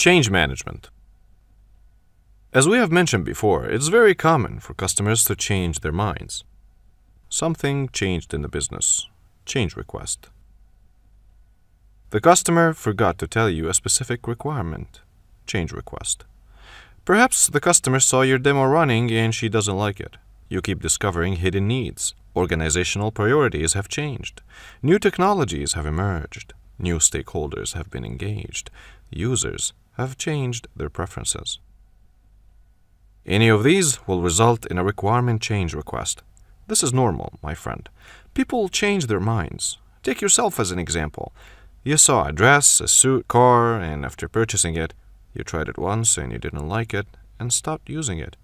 Change management. As we have mentioned before, it's very common for customers to change their minds. Something changed in the business. Change request. The customer forgot to tell you a specific requirement. Change request. Perhaps the customer saw your demo running and she doesn't like it. You keep discovering hidden needs. Organizational priorities have changed. New technologies have emerged. New stakeholders have been engaged. Users have changed their preferences. Any of these will result in a requirement change request. This is normal, my friend. People change their minds. Take yourself as an example. You saw a dress, a suit, car, and after purchasing it, you tried it once and you didn't like it and stopped using it.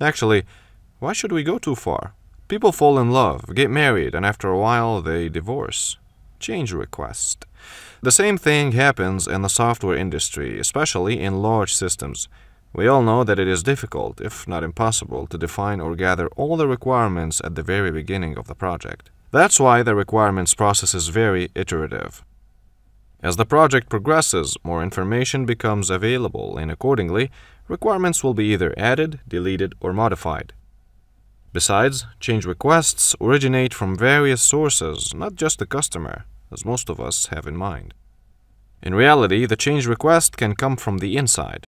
Actually, why should we go too far? People fall in love, get married, and after a while they divorce. Change request. The same thing happens in the software industry, especially in large systems. We all know that it is difficult, if not impossible, to define or gather all the requirements at the very beginning of the project. That's why the requirements process is very iterative. As the project progresses, more information becomes available, and accordingly, requirements will be either added, deleted, or modified. Besides, change requests originate from various sources, not just the customer, as most of us have in mind. In reality, the change request can come from the inside.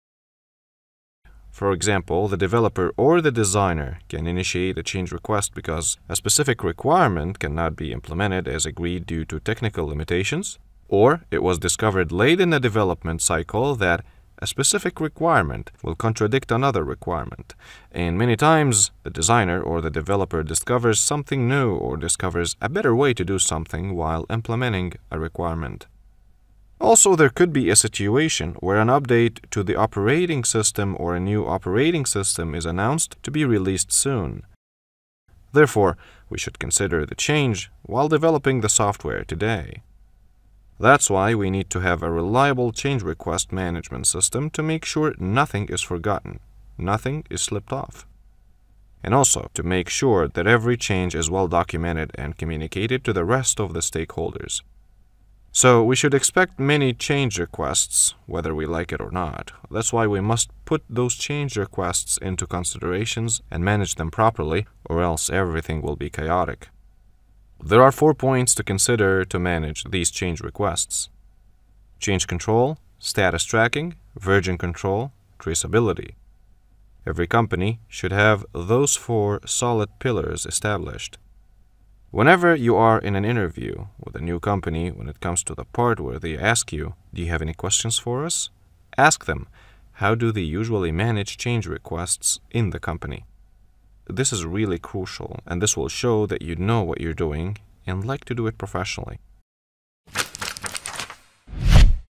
For example, the developer or the designer can initiate a change request because a specific requirement cannot be implemented as agreed due to technical limitations, or it was discovered late in the development cycle that a specific requirement will contradict another requirement, and many times the designer or the developer discovers something new or discovers a better way to do something while implementing a requirement. Also, there could be a situation where an update to the operating system or a new operating system is announced to be released soon. Therefore, we should consider the change while developing the software today. That's why we need to have a reliable change request management system to make sure nothing is forgotten, nothing is slipped off. And also to make sure that every change is well documented and communicated to the rest of the stakeholders. So we should expect many change requests, whether we like it or not. That's why we must put those change requests into considerations and manage them properly, or else everything will be chaotic. There are four points to consider to manage these change requests. Change control, status tracking, version control, traceability. Every company should have those four solid pillars established. Whenever you are in an interview with a new company, when it comes to the part where they ask you, Do you have any questions for us? Ask them, How do they usually manage change requests in the company? This is really crucial, and this will show that you know what you're doing and like to do it professionally.